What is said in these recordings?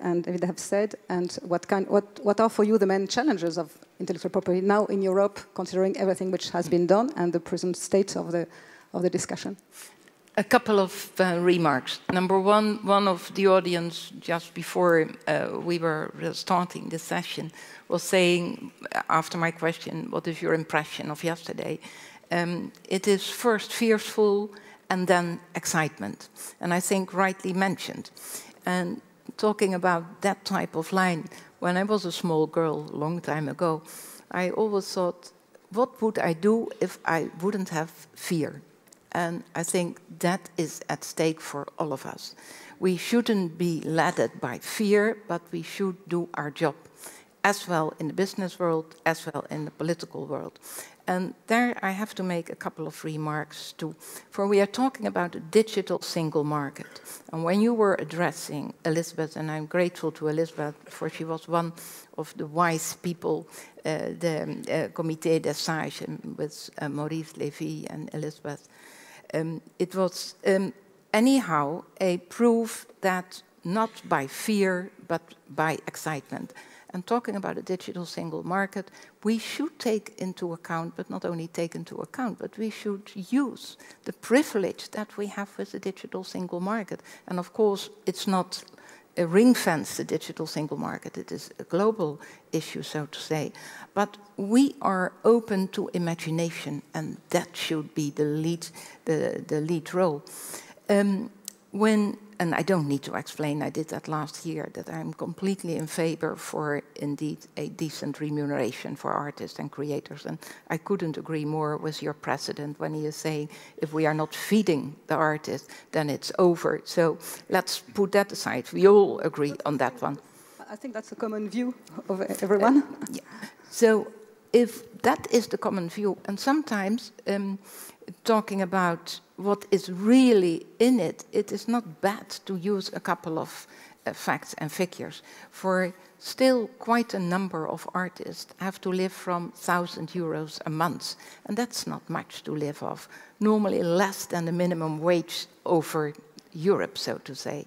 and David have said, and what, what, what are for you the main challenges of intellectual property now in Europe, considering everything which has been done and the present state of the, of the discussion? A couple of uh, remarks. Number one, one of the audience just before uh, we were starting the session was saying, after my question, what is your impression of yesterday? Um, it is first fearful and then excitement, and I think rightly mentioned. And talking about that type of line, when I was a small girl a long time ago, I always thought, what would I do if I wouldn't have fear? And I think that is at stake for all of us. We shouldn't be led by fear, but we should do our job as well in the business world, as well in the political world. And there I have to make a couple of remarks too. For we are talking about a digital single market. And when you were addressing Elizabeth, and I'm grateful to Elizabeth for she was one of the wise people, uh, the uh, Comité des Sages with uh, Maurice Lévy and Elizabeth, um, it was um, anyhow a proof that not by fear, but by excitement. And talking about a digital single market, we should take into account, but not only take into account, but we should use the privilege that we have with the digital single market. And of course, it's not a ring fence, the digital single market. It is a global issue, so to say. But we are open to imagination, and that should be the lead, the, the lead role. Um, when and I don't need to explain, I did that last year, that I'm completely in favor for indeed a decent remuneration for artists and creators. And I couldn't agree more with your president when he is saying if we are not feeding the artists, then it's over. So let's put that aside. We all agree on that one. I think that's a common view of everyone. Uh, yeah. So if that is the common view, and sometimes um, talking about what is really in it, it is not bad to use a couple of uh, facts and figures. For still quite a number of artists have to live from 1,000 euros a month, and that's not much to live off. Normally less than the minimum wage over Europe, so to say.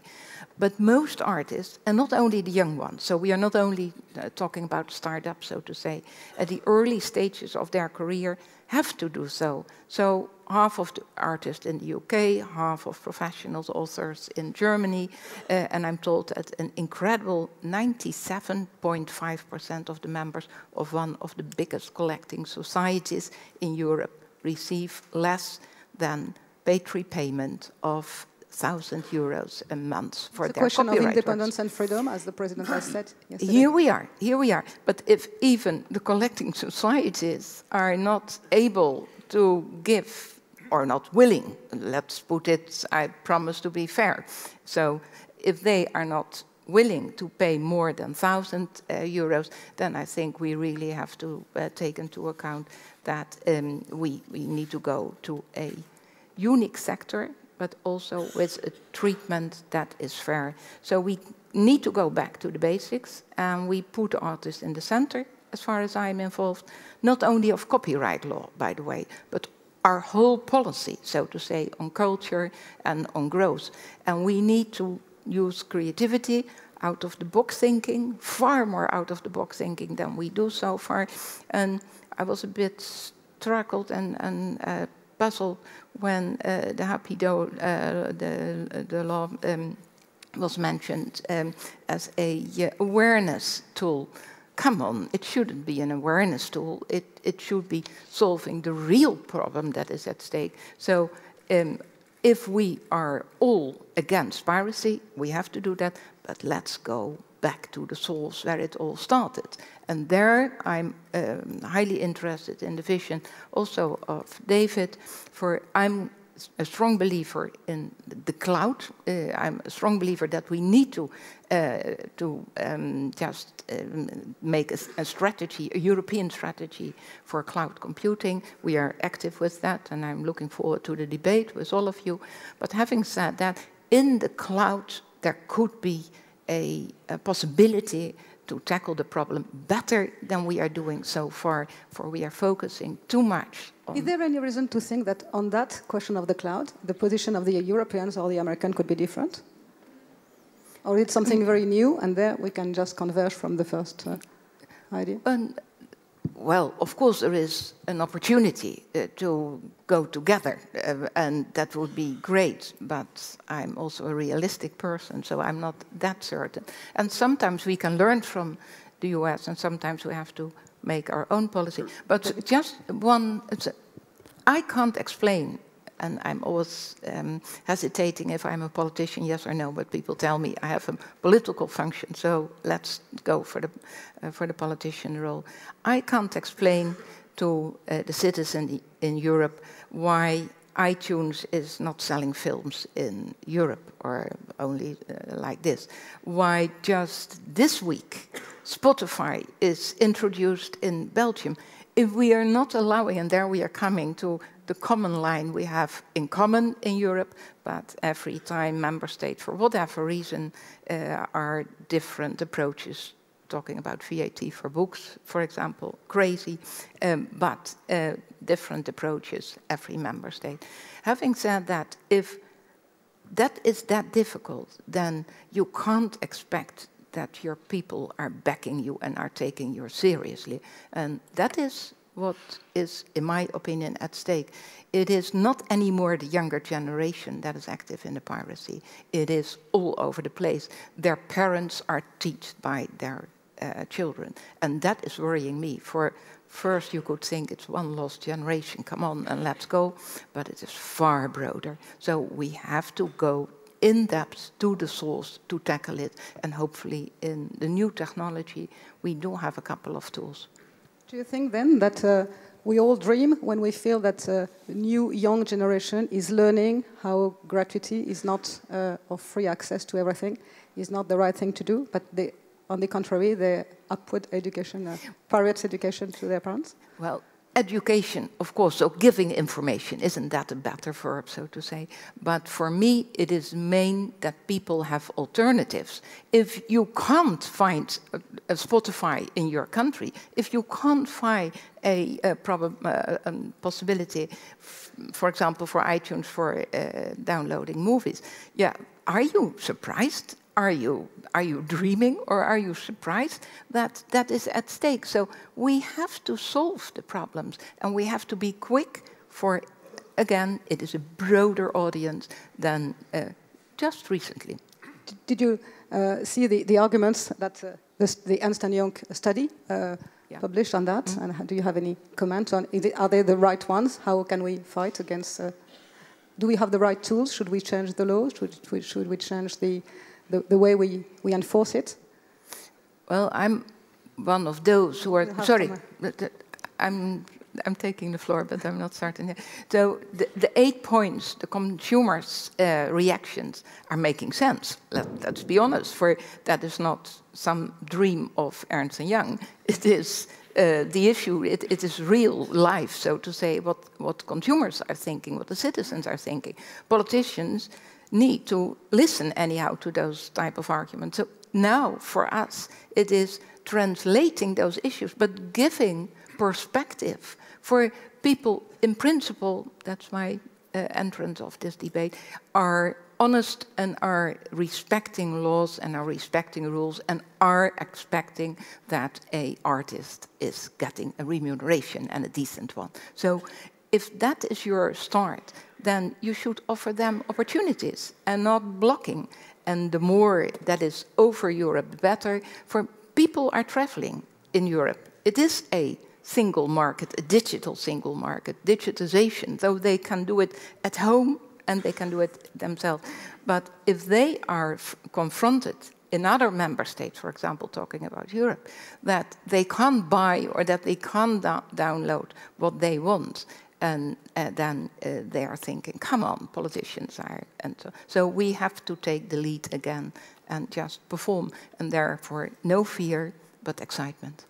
But most artists, and not only the young ones, so we are not only uh, talking about startups, so to say, at the early stages of their career, have to do so. So half of the artists in the UK, half of professional authors in Germany, uh, and I'm told that an incredible 97.5% of the members of one of the biggest collecting societies in Europe receive less than paid repayment of thousand euros a month for it's their question of independence works. and freedom, as the president has said yesterday. Here we are, here we are. But if even the collecting societies are not able to give or not willing, let's put it, I promise to be fair. So if they are not willing to pay more than 1,000 uh, euros, then I think we really have to uh, take into account that um, we, we need to go to a unique sector but also with a treatment that is fair. So we need to go back to the basics, and we put the artist in the center, as far as I'm involved, not only of copyright law, by the way, but our whole policy, so to say, on culture and on growth. And we need to use creativity, out of the box thinking, far more out of the box thinking than we do so far. And I was a bit struggled and, and uh, puzzled when uh, the Hapido, uh, the, the law um, was mentioned um, as a uh, awareness tool. Come on, it shouldn't be an awareness tool. It, it should be solving the real problem that is at stake. So um, if we are all against piracy, we have to do that, but let's go back to the source where it all started. And there I'm um, highly interested in the vision also of David, for I'm a strong believer in the cloud. Uh, I'm a strong believer that we need to uh, to um, just um, make a, a, strategy, a European strategy for cloud computing. We are active with that, and I'm looking forward to the debate with all of you. But having said that, in the cloud there could be a, a possibility to tackle the problem better than we are doing so far, for we are focusing too much Is there any reason to think that on that question of the cloud, the position of the Europeans or the American could be different? Or it's something very new, and there we can just converge from the first uh, idea? And, well, of course, there is an opportunity uh, to go together, uh, and that would be great, but I'm also a realistic person, so I'm not that certain. And sometimes we can learn from the US, and sometimes we have to make our own policy. But just one, I can't explain and I'm always um, hesitating if I'm a politician, yes or no. But people tell me I have a political function, so let's go for the uh, for the politician role. I can't explain to uh, the citizen in Europe why iTunes is not selling films in Europe or only uh, like this. Why just this week Spotify is introduced in Belgium. If we are not allowing, and there we are coming to the common line we have in common in Europe, but every time member state, for whatever reason, uh, are different approaches. Talking about VAT for books, for example, crazy, um, but uh, different approaches every member state. Having said that, if that is that difficult, then you can't expect that your people are backing you and are taking you seriously. And that is what is, in my opinion, at stake. It is not anymore the younger generation that is active in the piracy. It is all over the place. Their parents are taught by their uh, children. And that is worrying me. For first, you could think it's one lost generation, come on and let's go. But it is far broader. So we have to go in depth to the source to tackle it. And hopefully, in the new technology, we do have a couple of tools. Do you think then that uh, we all dream when we feel that uh, the new young generation is learning how gratuity is not, uh, free access to everything, is not the right thing to do, but they, on the contrary, the upward education, uh, education to their parents? Well, education, of course, so giving information, isn't that a better verb, so to say? But for me, it is main that people have alternatives. If you can't find a, a Spotify in your country, if you can't find a, a, uh, a possibility, for example, for iTunes for uh, downloading movies, yeah, are you surprised? Are you are you dreaming or are you surprised? That that is at stake. So we have to solve the problems and we have to be quick for again it is a broader audience than uh, just recently. Did you uh, see the, the arguments that uh, this, the Ernst Young study uh, yeah. published on that? Mm -hmm. and do you have any comment on it, are they the right ones? How can we fight against uh, do we have the right tools? Should we change the laws? Should, should we change the the, the way we, we enforce it? Well, I'm one of those who are sorry. I'm I'm taking the floor, but I'm not starting yet. So the, the eight points, the consumers' uh, reactions are making sense. Let, us be honest. For that is not some dream of Ernst and Young. It is uh, the issue. It, it is real life, so to say. What what consumers are thinking, what the citizens are thinking. Politicians need to listen anyhow to those type of arguments. So now for us, it is translating those issues, but giving perspective for people in principle, that's my uh, entrance of this debate, are honest and are respecting laws and are respecting rules and are expecting that a artist is getting a remuneration and a decent one. So if that is your start, then you should offer them opportunities and not blocking. And the more that is over Europe, the better. For people are traveling in Europe. It is a single market, a digital single market, digitization, though they can do it at home and they can do it themselves. But if they are confronted in other member states, for example, talking about Europe, that they can't buy or that they can't download what they want, and uh, then uh, they are thinking, come on, politicians are. And so, so we have to take the lead again and just perform. And therefore, no fear, but excitement.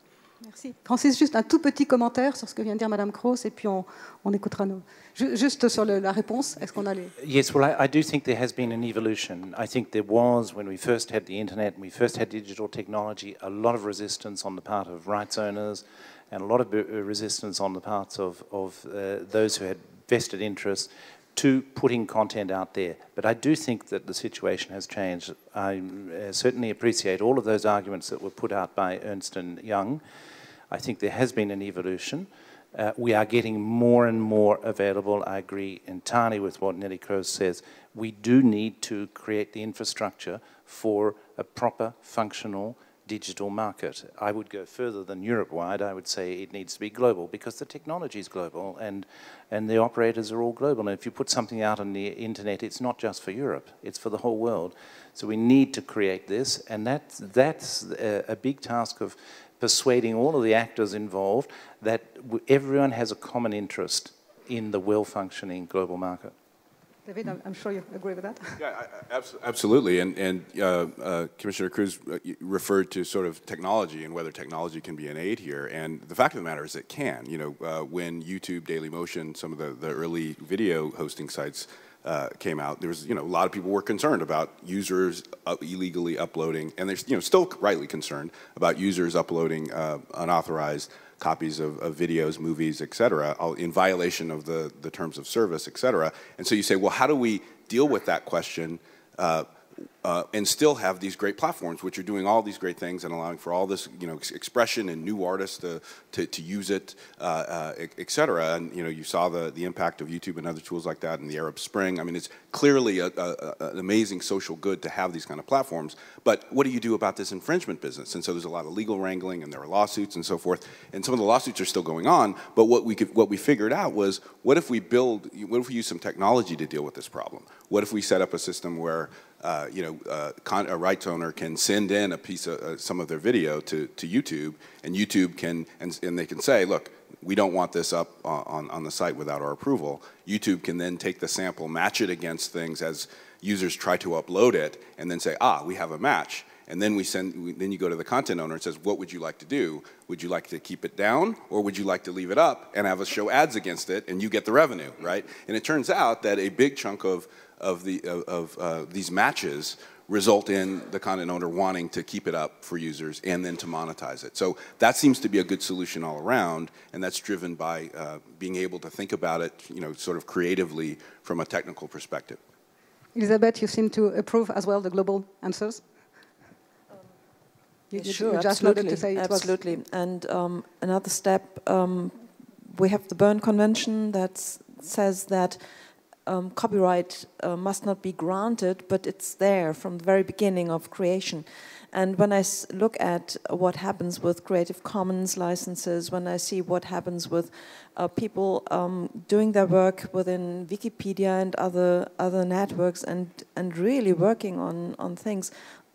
Merci. Francis, juste un tout petit commentaire sur ce que vient de dire Madame Kroes, et puis on, on écoutera nos. Juste sur le, la réponse, est-ce qu'on a les. Yes, well, I, I, do think there has been an evolution. I think there was, when we first had the internet, and we first had digital technology, a lot of resistance on the part of rights owners, and a lot of uh, resistance on the parts of, of uh, those who had vested interests to putting content out there. But I do think that the situation has changed. I uh, certainly appreciate all of those arguments that were put out by Ernst & Young. I think there has been an evolution. Uh, we are getting more and more available. I agree entirely with what Neelie Kroes says. We do need to create the infrastructure for a proper, functional digital market. I would go further than Europe-wide. I would say it needs to be global because the technology is global and, and the operators are all global. And if you put something out on the internet, it's not just for Europe, it's for the whole world. So we need to create this, and that's, that's a, a big task of persuading all of the actors involved that everyone has a common interest in the well-functioning global market. David, I'm sure you agree with that. Yeah, absolutely. And, and uh, uh, Commissioner Kroes uh, referred to sort of technology and whether technology can be an aid here. And the fact of the matter is it can. You know, uh, when YouTube, Dailymotion, some of the, the early video hosting sites uh, came out, there was, you know, a lot of people were concerned about users uh, illegally uploading, and they're, you know, still rightly concerned about users uploading unauthorized copies of, of videos, movies, et cetera, in violation of the, the terms of service, et cetera. And so you say, well, how do we deal with that question uh, uh, and still have these great platforms which are doing all these great things and allowing for all this you know expression and new artists to, to, to use it uh, uh, et cetera. And you know you saw the, the impact of YouTube and other tools like that in the Arab Spring. I mean it's clearly a, a, an amazing social good to have these kind of platforms. But what do you do about this infringement business? And so there's a lot of legal wrangling and there are lawsuits and so forth. And some of the lawsuits are still going on. But what we could what we figured out was what if we build what if we use some technology to deal with this problem? What if we set up a system where uh, you know, uh, a rights owner can send in a piece of uh, some of their video to, to YouTube, and YouTube can, and, and they can say, look, we don't want this up on, on the site without our approval. YouTube can then take the sample, match it against things as users try to upload it, and then say, ah, we have a match. And then we send, we, then you go to the content owner and says, what would you like to do? Would you like to keep it down, or would you like to leave it up and have us show ads against it, and you get the revenue, right? And it turns out that a big chunk of of, the, of, of uh, these matches result in the content owner wanting to keep it up for users and then to monetize it. So that seems to be a good solution all around, and that's driven by uh, being able to think about it, you know, sort of creatively from a technical perspective. Elizabeth, you seem to approve as well the global answers. You, sure, you absolutely, absolutely. And um, another step, um, we have the Berne Convention that says that um, copyright uh, must not be granted, but it's there from the very beginning of creation. And when I look at what happens with Creative Commons licenses, when I see what happens with uh, people um, doing their work within Wikipedia and other other networks, and and really working on on things,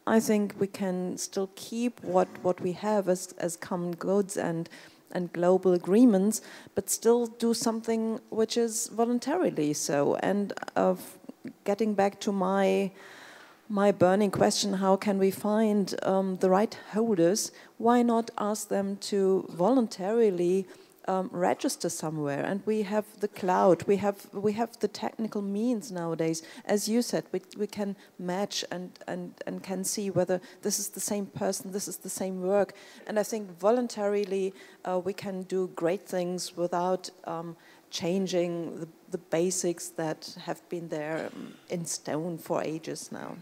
I think we can still keep what what we have as as common goods and and global agreements, but still do something which is voluntarily so. And of getting back to my my burning question, how can we find um, the right holders? Why not ask them to voluntarily um, register somewhere and we have the cloud we have we have the technical means nowadays as you said we, we can match and, and and can see whether this is the same person this is the same work and I think voluntarily uh, we can do great things without um, changing the, the basics that have been there um, in stone for ages now.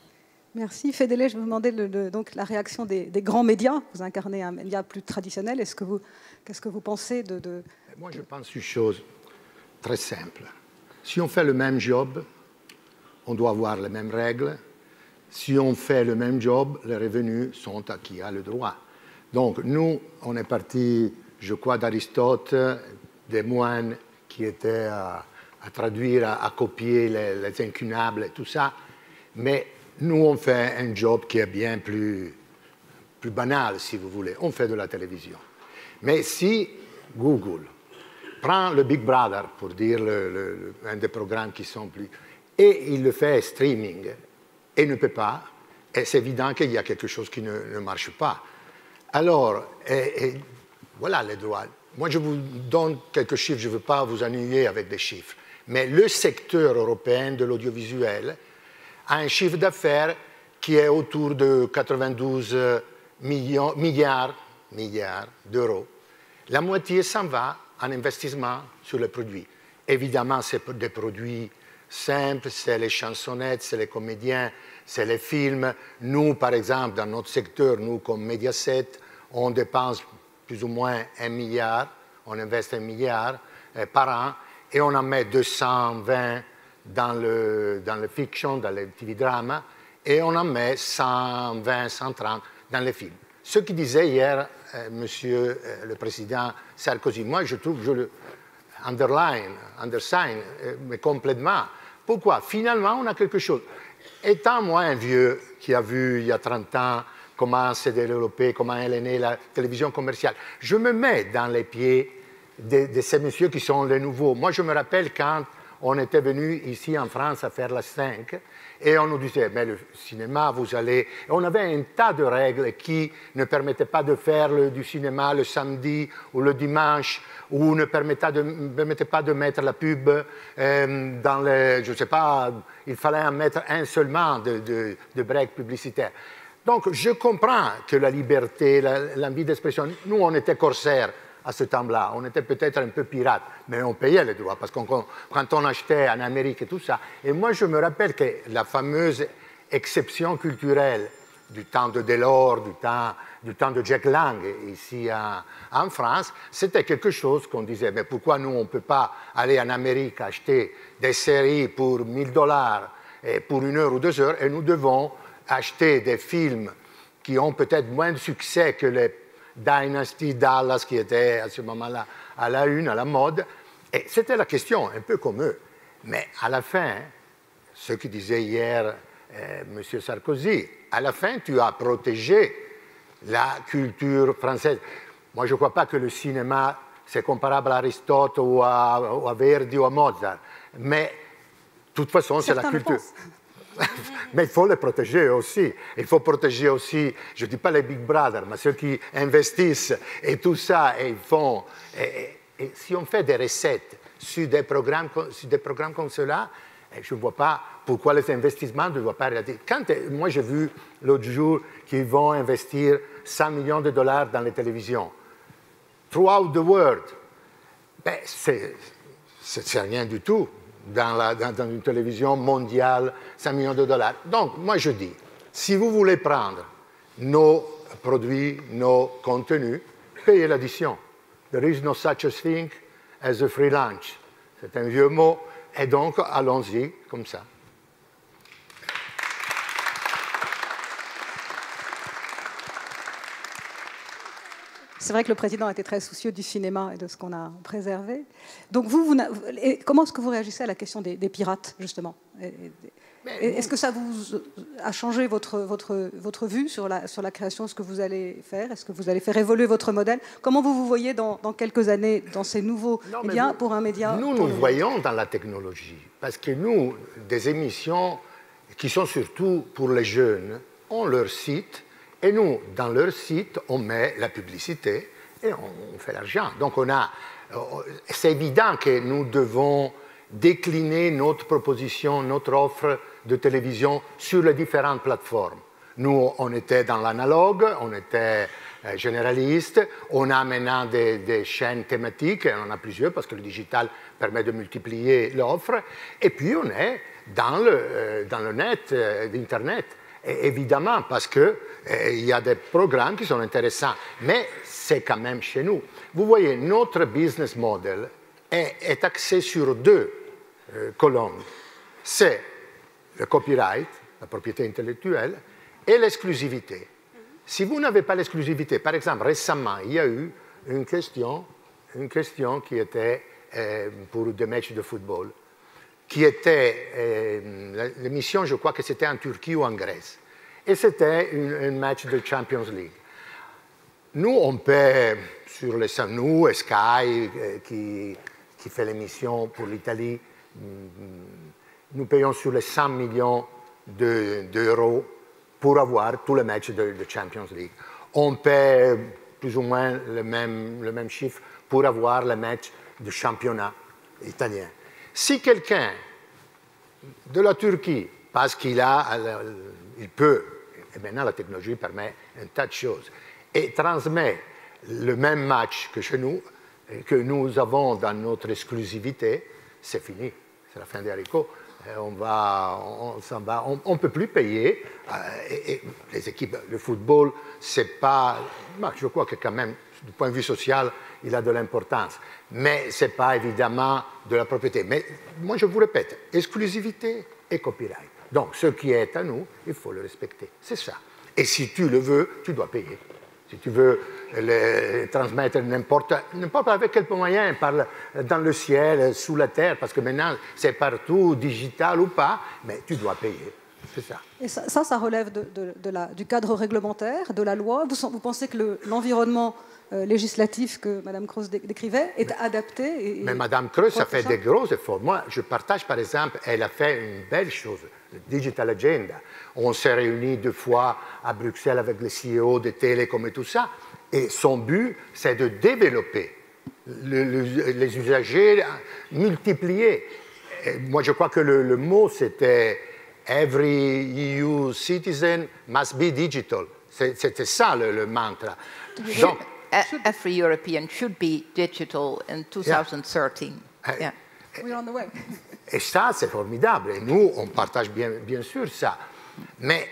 Merci. Fedele, je vous demandais le, donc la réaction des, des, grands médias. Vous incarnez un média plus traditionnel. Est-ce que vous, qu'est-ce que vous pensez de, Moi, je pense une chose très simple. Si on fait le même job, on doit avoir les mêmes règles. Si on fait le même job, les revenus sont à qui a le droit. Donc, nous, on est parti, je crois, d'Aristote, des moines qui étaient à, traduire, à, copier les, les, incunables tout ça. Mais nous, on fait un job qui est bien plus, plus banal, si vous voulez. On fait de la télévision. Mais si Google prend le Big Brother, pour dire le, un des programmes qui sont plus... et il le fait streaming, et ne peut pas, c'est évident qu'il y a quelque chose qui ne, marche pas. Alors, voilà les droits. Moi, je vous donne quelques chiffres, je ne veux pas vous ennuyer avec des chiffres, mais le secteur européen de l'audiovisuel a un chiffre d'affaires qui est autour de 92 millions, milliards, milliards d'euros. La moitié s'en va en investissement sur les produits. Évidemment, c'est des produits simple, c'est les chansonnettes, c'est les comédiens, c'est les films. Nous, par exemple, dans notre secteur, nous, comme Mediaset, on dépense plus ou moins un milliard, on investit un milliard euh, par an, et on en met 220 dans le, dans le fiction, dans le TV drama, et on en met 120, 130 dans les films. Ce qui disait hier Monsieur euh, le Président Sarkozy, moi je trouve, je le underline, undersign, mais complètement. Pourquoi? Finalement, on a quelque chose. Étant moi un vieux qui a vu il y a 30 ans comment s'est développée, comment elle est née la télévision commerciale, je me mets dans les pieds de, ces messieurs qui sont les nouveaux. Moi, je me rappelle quand on était venu ici en France à faire la 5 et on nous disait, mais le cinéma, vous allez... on avait un tas de règles qui ne permettaient pas de faire du cinéma le samedi ou le dimanche ou ne permettaient, pas de mettre la pub euh, dans les... Je ne sais pas, il fallait en mettre un seulement de, de, de break publicitaire. Donc, je comprends que la liberté, l'envie d'expression, nous, on était corsaires à ce temps-là. On était peut-être un peu pirates, mais on payait les droits, parce que quand on achetait en Amérique et tout ça. Et moi, je me rappelle que la fameuse exception culturelle du temps de Delors, du temps, du temps de Jack Lang ici en, France, c'était quelque chose qu'on disait, mais pourquoi nous, on ne peut pas aller en Amérique acheter des séries pour 1000 dollars pour une heure ou deux heures, et nous devons acheter des films qui ont peut-être moins de succès que les Dynasty, Dallas, qui était à ce moment-là à la une, à la mode. Et c'était la question, un peu comme eux. Mais à la fin, ce que disait hier euh, M. Sarkozy, à la fin, tu as protégé la culture française. Moi, je ne crois pas que le cinéma, c'est comparable à Aristote ou à, Verdi ou à Mozart. Mais de toute façon, c'est la culture. mais il faut les protéger aussi. Il faut protéger aussi, je ne dis pas les Big Brothers, mais ceux qui investissent et tout ça, et ils font. Si on fait des recettes sur des programmes, sur des programmes comme cela, eh, je ne vois pas pourquoi les investissements ne doivent pas réaliser. Quand moi j'ai vu l'autre jour qu'ils vont investir 100 millions de dollars dans les télévisions, throughout the world, ben, c'est rien du tout dans, une télévision mondiale, 5 millions de dollars. Donc, moi je dis, si vous voulez prendre nos produits, nos contenus, payez l'addition. There is no such thing as a free lunch. C'est un vieux mot, et donc allons-y comme ça. C'est vrai que le président était très soucieux du cinéma et de ce qu'on a préservé. Donc vous, vous comment est-ce que vous réagissez à la question des, pirates, justement Est-ce que ça vous a changé votre, votre, votre vue sur la, sur la création, ce que vous allez faire? Est-ce que vous allez faire évoluer votre modèle? Comment vous vous voyez dans, quelques années dans ces nouveaux médias pour un média Nous, nous voyons dans la technologie. Parce que nous, des émissions qui sont surtout pour les jeunes, ont leur site et nous, dans leur site, on met la publicité et on fait l'argent. Donc on a, euh, c'est évident que nous devons décliner notre proposition, notre offre de télévision sur les différentes plateformes. Nous, on était dans l'analogue, on était euh, généraliste, on a maintenant des, chaînes thématiques, on en a plusieurs parce que le digital permet de multiplier l'offre, et puis on est dans le, euh, dans le net, l'Internet évidemment, parce qu'il y a des programmes qui sont intéressants, mais c'est quand même chez nous. Vous voyez, notre business model est, axé sur deux euh, colonnes. C'est le copyright, la propriété intellectuelle, et l'exclusivité. Si vous n'avez pas l'exclusivité, par exemple, récemment, il y a eu une question, une question qui était euh, pour des matchs de football qui était, euh, l'émission, je crois que c'était en Turquie ou en Grèce. Et c'était un match de Champions League. Nous, on paie sur les nous, Sky, euh, qui, qui fait l'émission pour l'Italie, mm, nous payons sur les 100 millions d'euros pour avoir tous les matchs de, de, Champions League. On paie plus ou moins le même, le même chiffre pour avoir les matchs de championnat italien. Si quelqu'un de la Turquie, parce qu'il a, il peut, et maintenant la technologie permet un tas de choses, et transmet le même match que chez nous, que nous avons dans notre exclusivité, c'est fini, c'est la fin des haricots. on va, on s'en va, on ne peut plus payer. et, les équipes, le football, c'est pas, je crois que quand même, du point de vue social, il a de l'importance. Mais ce n'est pas évidemment de la propriété. Mais moi, je vous répète, exclusivité et copyright. Donc, ce qui est à nous, il faut le respecter. C'est ça. Et si tu le veux, tu dois payer. Si tu veux le transmettre n'importe avec quel moyen, par dans le ciel, sous la terre, parce que maintenant c'est partout, digital ou pas, mais tu dois payer. C'est ça. Et ça, ça, relève du cadre réglementaire, de la loi. Vous, pensez que l'environnement législatif que Mme Creuse décrivait est adapté Mais Mme Creuse a fait des gros efforts. Moi, je partage par exemple, elle a fait une belle chose, le Digital Agenda. On s'est réunis deux fois à Bruxelles avec les CEO des télécoms et tout ça. Et son but, c'est de développer les usagers, multiplier. moi, je crois que le, mot, c'était Every EU citizen must be digital. C'était ça le, mantra. Donc, every European should be digital in 2013. Yeah. We're on the way. Et ça, c'est formidable. Et nous, on partage bien, bien sûr ça. Mais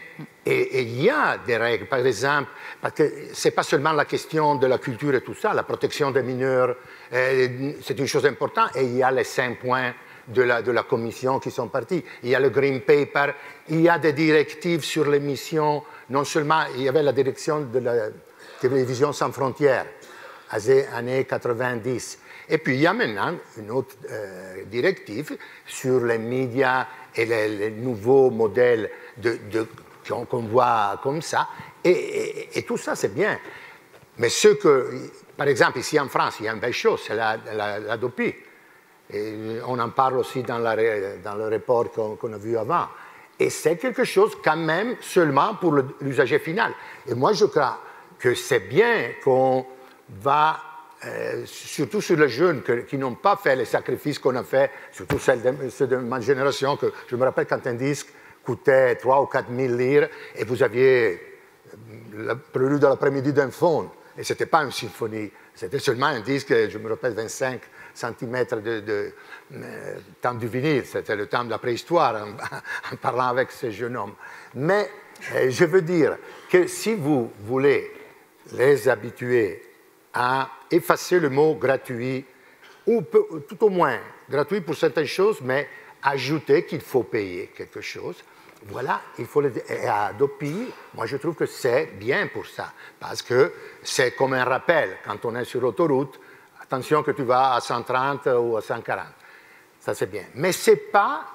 il y a des règles, par exemple, parce que ce n'est pas seulement la question de la culture et tout ça, la protection des mineurs, euh, c'est une chose importante, et il y a les cinq points de la, de la commission qui sont partis. Il y a le Green Paper, il y a des directives sur les missions, non seulement, il y avait la direction de la télévision sans frontières, années 90. Et puis il y a maintenant une autre euh, directive sur les médias et les, nouveaux modèles qu'on voit comme ça. Et, tout ça, c'est bien. Mais ce que, par exemple, ici en France, il y a une belle chose, c'est la, la, DOPI. Et on en parle aussi dans, la, dans le rapport qu'on a vu avant. Et c'est quelque chose quand même seulement pour l'usager final. Et moi, je crois que c'est bien qu'on va, euh, surtout sur les jeunes qui n'ont pas fait les sacrifices qu'on a fait, surtout ceux de, ma génération, que je me rappelle quand un disque coûtait 3 ou 4 000 lire et vous aviez euh, le prélude de l'après-midi d'un fond. Et ce n'était pas une symphonie, c'était seulement un disque, je me rappelle, 25 cm de, de euh, temps du vinyle, c'était le temps de la préhistoire en, parlant avec ces jeunes hommes. Mais je veux dire que si vous voulez les habituer à effacer le mot gratuit, ou tout au moins gratuit pour certaines choses, mais ajouter qu'il faut payer quelque chose. Voilà, il faut le Et moi je trouve que c'est bien pour ça, parce que c'est comme un rappel quand on est sur l'autoroute, attention que tu vas à 130 ou à 140. Ça c'est bien. Mais ce n'est pas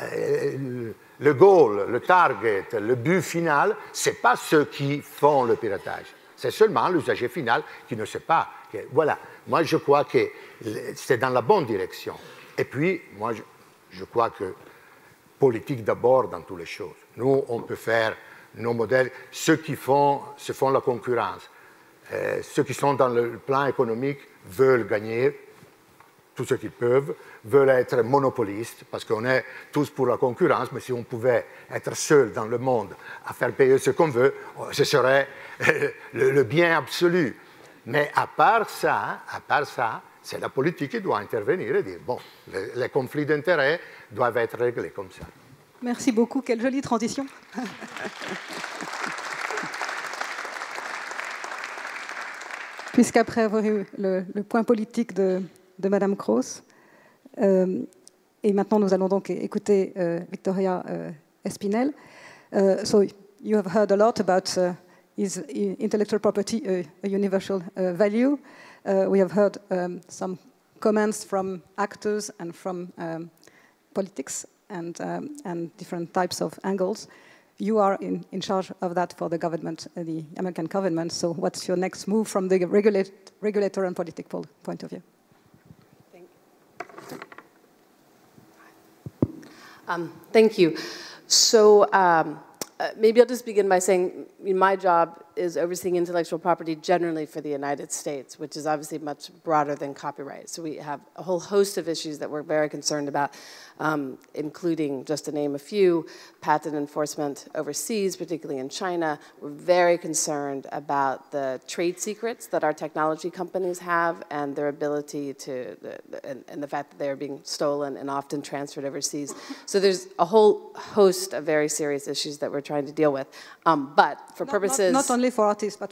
euh, le goal, le target, le but final, ce n'est pas ceux qui font le piratage. C'est seulement l'usager final qui ne sait pas. voilà, moi je crois que c'est dans la bonne direction. Et puis, moi je, crois que politique d'abord dans toutes les choses. Nous, on peut faire nos modèles. Ceux qui font, se font la concurrence, euh, ceux qui sont dans le plan économique veulent gagner tout ce qu'ils peuvent veulent être monopolistes, parce qu'on est tous pour la concurrence, mais si on pouvait être seul dans le monde à faire payer ce qu'on veut, ce serait le, bien absolu. Mais à part ça, à part ça, c'est la politique qui doit intervenir et dire, bon, les, conflits d'intérêts doivent être réglés comme ça. Merci beaucoup, quelle jolie transition. Puisqu'après avoir eu le, point politique de, de Mme Kroos, euh, et maintenant, nous allons donc écouter euh, Victoria euh, Espinel. so, you have heard a lot about is intellectual property a, a universal uh, value? Uh, we have heard um, some comments from actors and from um, politics and, um, and different types of angles. You are in, in charge of that for the government, uh, the American government. So, what's your next move from the regulate, regulator and political point of view? Um, thank you. So um, uh, maybe I'll just begin by saying my job is overseeing intellectual property generally for the United States, which is obviously much broader than copyright. So we have a whole host of issues that we're very concerned about, um, including, just to name a few, patent enforcement overseas, particularly in China. We're very concerned about the trade secrets that our technology companies have and their ability to, and, and the fact that they're being stolen and often transferred overseas. So there's a whole host of very serious issues that we're trying to deal with. Um, but for not, purposes... Not, not, only for artists, but